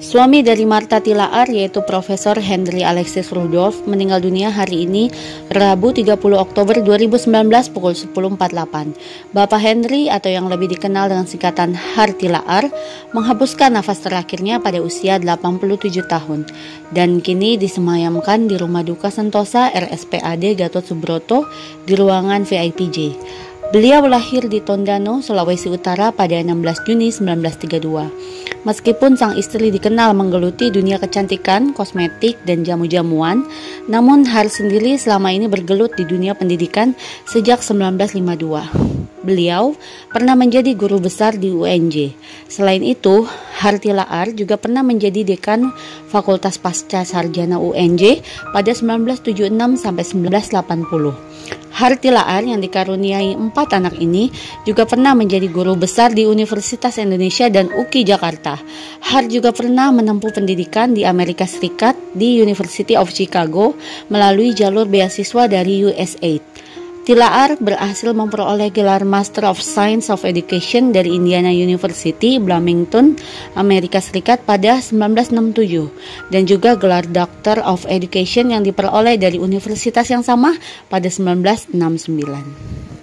Suami dari Marta Tilaar yaitu Profesor Henry Alexis Rudolph meninggal dunia hari ini Rabu 30 Oktober 2019 pukul 10.48. Bapak Henry atau yang lebih dikenal dengan singkatan Har Tilaar menghapuskan nafas terakhirnya pada usia 87 tahun dan kini disemayamkan di Rumah Duka Sentosa RSPAD Gatot Subroto di ruangan VIPJ. Beliau lahir di Tondano, Sulawesi Utara pada 16 Juni 1932. Meskipun sang istri dikenal menggeluti dunia kecantikan, kosmetik, dan jamu-jamuan, namun Har sendiri selama ini bergelut di dunia pendidikan sejak 1952. Beliau pernah menjadi guru besar di UNJ. Selain itu, Hartilaar juga pernah menjadi dekan Fakultas Pasca Sarjana UNJ pada 1976 sampai 1980. Hartilaar yang dikaruniai empat anak ini juga pernah menjadi guru besar di Universitas Indonesia dan UKI Jakarta. Har juga pernah menempuh pendidikan di Amerika Serikat di University of Chicago melalui jalur beasiswa dari USAID. Tilaar berhasil memperoleh gelar Master of Science of Education dari Indiana University, Bloomington, Amerika Serikat pada 1967 dan juga gelar Doctor of Education yang diperoleh dari universitas yang sama pada 1969.